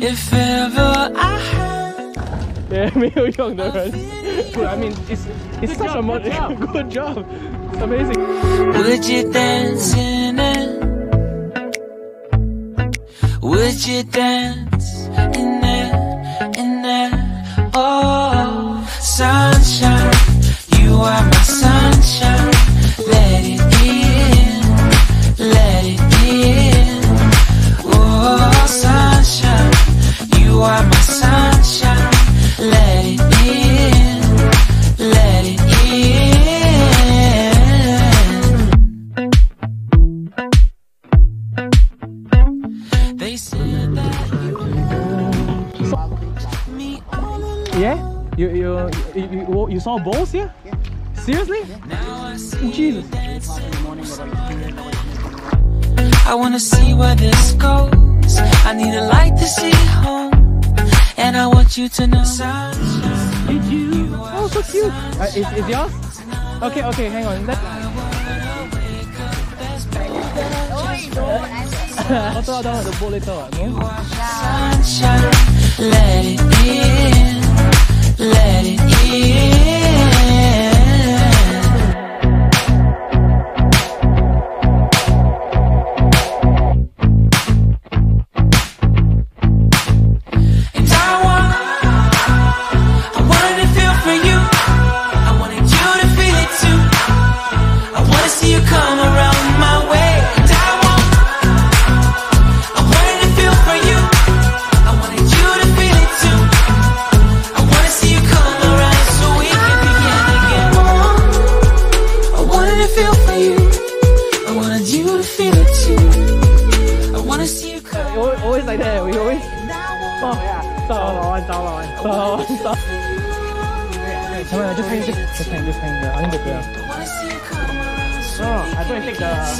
If ever I had 对，没有用的人。I mean, it's it's such a mod- good job. It's amazing. Would you dance in it? Would you dance in Yeah? You you you you, you saw balls here? Seriously? Now I see Jesus. I wanna see where this goes. I need a light to see home. And I want you to know. Did you? Oh, so cute. Uh, is, is yours? Okay, okay, hang on. Let... 音は黙ってボレたわね。feel for you. I wanted you to feel it too. I wanna see you cry. We always, always like that. We always. Oh yeah. So on, so on, so on, so. Come on, just hang, just, just hang, just hang. I think it's there. Oh, I don't think the.